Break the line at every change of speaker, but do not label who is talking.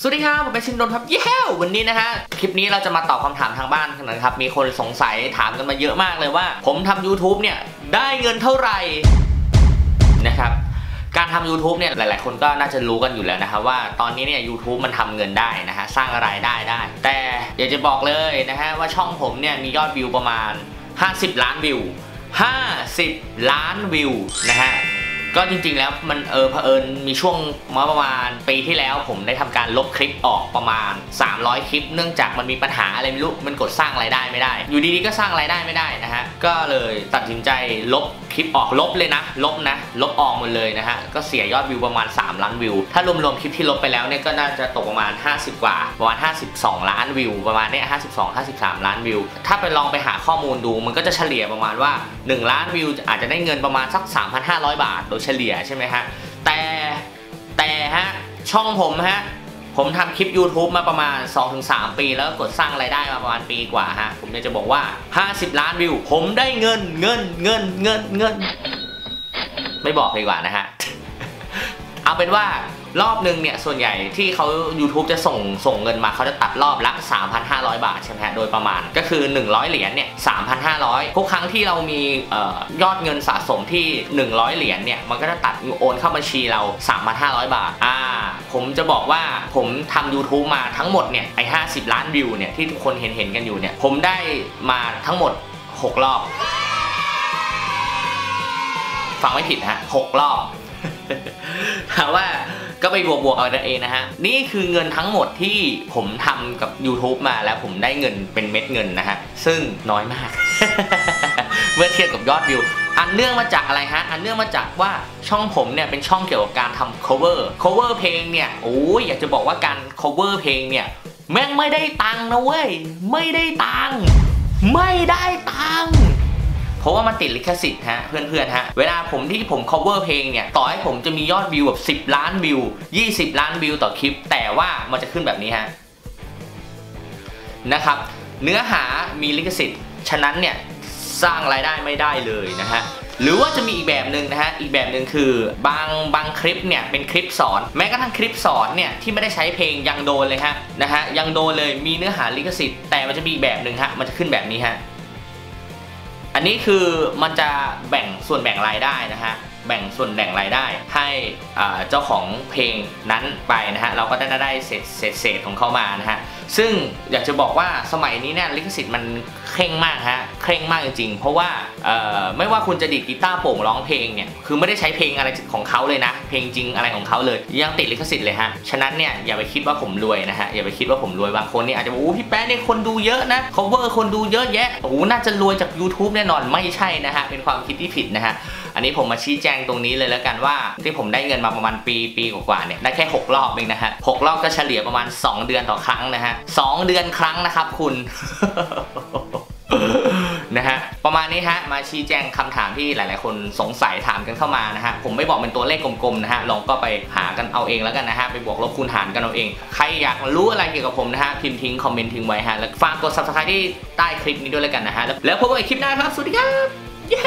สวัสดีครับผมเป็นชินดนครับเย้วันนี้นะฮะคลิปนี้เราจะมาตอบคำถามทางบ้านกันนะครับมีคนสงสัยถามกันมาเยอะมากเลยว่า ผมทำ YouTube เนี่ยได้เงินเท่าไหร่นะครับการทำ YouTube เนี่ยหลาย ๆ คนก็น่าจะรู้กันอยู่แล้วนะครับว่าตอนนี้เนี่ย YouTube มันทำเงินได้นะฮะสร้างรายได้ได้ แต่อยากจะบอกเลยนะฮะว่าช่องผมเนี่ยมียอดวิวประมาณ 50 ล้านวิว 50 ล้านวิวนะฮะ ก็จริงๆแล้วมันเออเผอิญมีช่วงเมื่อประมาณปีที่แล้วผมได้ทำการลบคลิปออกประมาณ 300 คลิป เนื่องจากมันมีปัญหาอะไรไม่รู้มันกดสร้างรายได้ไม่ได้ อยู่ดีๆก็สร้างรายได้ไม่ได้นะฮะก็เลยตัดสินใจลบ คลิปออกลบเลยนะ ลบนะ ลบออกหมดเลยนะฮะ ก็เสียยอดวิวประมาณ 3 ล้านวิว ถ้ารวมๆคลิปที่ลบไปแล้วเนี่ยก็น่าจะตกประมาณ 50 กว่า ประมาณ 52 ล้านวิว ประมาณเนี้ย52 53 ล้านวิว ถ้าไปลองไปหาข้อมูลดู มันก็จะเฉลี่ยประมาณว่า 1 ล้านวิว อาจจะได้เงินประมาณสัก 3,500 บาท โดยเฉลี่ยใช่ไหมฮะ แต่แต่ฮะ ช่องผมฮะ ผมทำคลิป YouTube มาประมาณ 2-3 ปีแล้วกดสร้างรายได้มาประมาณปีกว่าฮะ ผมเนี่ยจะบอกว่า 50 ล้านวิว ผมได้เงินเงินเงินเงินเงิน ไม่บอกดีกว่านะฮะ เอาเป็นว่า รอบหนึ่งเนี่ยส่วนใหญ่ที่เขา YouTube จะส่งส่งเงินมาเขาจะตัดรอบละ 3,500 บาทใช่ไหมโดยประมาณก็คือ 100 เหรียญเนี่ย 3,500 ทุกครั้งที่เรามีออยอดเงินสะสมที่ 100 เหรียญเนี่ยมันก็จะตัดโอนเข้าบัญชีเรา 3,500 บาทอ่าผมจะบอกว่าผมทำ YouTube มาทั้งหมดเนี่ยไอ้50 ล้านวิวเนี่ยที่ทุกคนเห็นเห็นกันอยู่เนี่ยผมได้มาทั้งหมด 6 รอบ ฟังไม่ผิดนะฮะ 6 รอบถามว่า ก็ไปบวกบวกๆเอาเองนะฮะ นี่คือเงินทั้งหมดที่ผมทำกับ YouTube มาแล้วผมได้เงินเป็นเม็ดเงินนะฮะ ซึ่งน้อยมากเมื่อเทียบกับยอดวิว อันเนื่องมาจากอะไรฮะ อันเนื่องมาจากว่าช่องผมเนี่ยเป็นช่องเกี่ยวกับการทำ cover cover เพลงเนี่ย โอ้ยอยากจะบอกว่าการ cover เพลงเนี่ย แม่งไม่ได้ตังค์นะเว้ย ไม่ได้ตังค์ไม่ได้ตังค์ เพราะว่ามันติดลิขสิทธิ์ฮะเพื่อนๆฮะเวลาผมที่ผม cover เพลงเนี่ยต่อให้ผมจะมียอดวิวแบบ10 ล้านวิว 20 ล้านวิวต่อคลิป แต่ว่ามันจะขึ้นแบบนี้ฮะนะครับเนื้อหามีลิขสิทธิ์ ฉะนั้นเนี่ยสร้างรายได้ไม่ได้เลยนะฮะหรือว่าจะมีอีกแบบหนึ่งนะฮะ อีกแบบหนึ่งคือบางบางคลิปเนี่ยเป็นคลิปสอน แม้กระทั่งคลิปสอนเนี่ยที่ไม่ได้ใช้เพลงยังโดนเลยฮะนะฮะยังโดนเลยมีเนื้อหาลิขสิทธิ์แต่มันจะมีอีกแบบหนึ่งฮะมันจะขึ้นแบบนี้ฮะ อันนี้คือมันจะแบ่งส่วนแบ่งรายได้นะฮะ แบ่งส่วนแบ่งรายได้ ให้เจ้าของเพลงนั้นไปนะฮะเราก็ได้ได้เศษเศษเศษของเขามานะฮะซึ่งอยากจะบอกว่าสมัยนี้เนี่ยลิขสิทธิ์มันเคร่งมากฮะเคร่งมากจริงๆ เพราะว่าไม่ว่าคุณจะดีดกีตาร์โป่งร้องเพลงเนี่ยคือไม่ได้ใช้เพลงอะไรของเขาเลยนะ เพลงจริงอะไรของเขาเลยยังติดลิขสิทธิ์เลยฮะฉะนั้นเนี่ยอย่าไปคิดว่าผมรวยนะฮะอย่าไปคิดว่าผมรวยบางคนเนี่ยอาจจะบอกโอ้พี่แป๊ะเนี่ยคนดูเยอะนะ cover คนดูเยอะแยะโอ้น่าจะรวยจาก YouTube แน่นอนไม่ใช่นะฮะเป็นความคิดที่ผิดนะฮะ อันนี้ผมมาชี้แจงตรงนี้เลยแล้วกันว่า ที่ผมได้เงินมาประมาณปีปีกว่าๆเนี่ยได้แค่ 6 รอบเองนะฮะหกรอบก็เฉลี่ยประมาณ 2 เดือนต่อครั้งนะฮะสองเดือนครั้งนะครับคุณนะฮะประมาณนี้ฮะมาชี้แจงคำถามที่หลาย ๆ คนสงสัยถามกันเข้ามานะฮะผมไม่บอกเป็นตัวเลขกลม ๆ นะฮะลองก็ไปหากันเอาเองแล้วกันนะฮะไปบวกลบคูณหารกันเอาเอง ใครอยากรู้อะไรเกี่ยวกับผมนะฮะพิมพ์ทิ้งคอมเมนต์ทิ้งไว้ฮะแล้วฝากกด subscribe ที่ใต้คลิปนี้ด้วยแล้วกันนะฮะแล้วพบกันอีกคลิปหน้าครับสวัสดีครับย้